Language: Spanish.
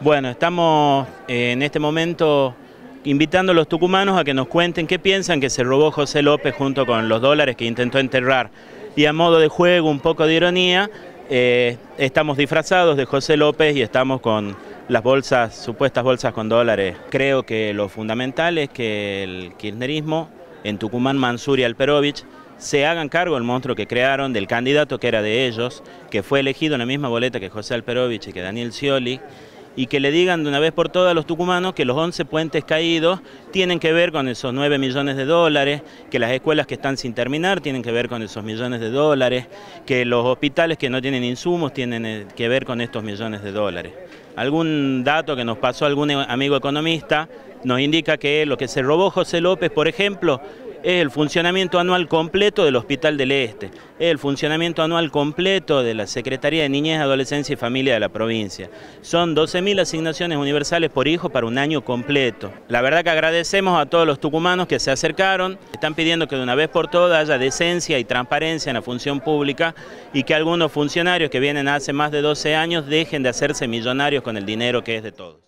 Bueno, estamos eh, en este momento invitando a los tucumanos a que nos cuenten qué piensan que se robó José López junto con los dólares que intentó enterrar. Y a modo de juego, un poco de ironía, eh, estamos disfrazados de José López y estamos con las bolsas, supuestas bolsas con dólares. Creo que lo fundamental es que el kirchnerismo en Tucumán, Mansur y Alperovich se hagan cargo del monstruo que crearon, del candidato que era de ellos, que fue elegido en la misma boleta que José Alperovich y que Daniel Scioli, y que le digan de una vez por todas a los tucumanos que los 11 puentes caídos tienen que ver con esos 9 millones de dólares, que las escuelas que están sin terminar tienen que ver con esos millones de dólares, que los hospitales que no tienen insumos tienen eh, que ver con estos millones de dólares. Algún dato que nos pasó algún amigo economista nos indica que lo que se robó José López, por ejemplo, es el funcionamiento anual completo del Hospital del Este, es el funcionamiento anual completo de la Secretaría de Niñez, Adolescencia y Familia de la provincia. Son 12.000 asignaciones universales por hijo para un año completo. La verdad que agradecemos a todos los tucumanos que se acercaron, están pidiendo que de una vez por todas haya decencia y transparencia en la función pública y que algunos funcionarios que vienen hace más de 12 años dejen de hacerse millonarios con el dinero que es de todos.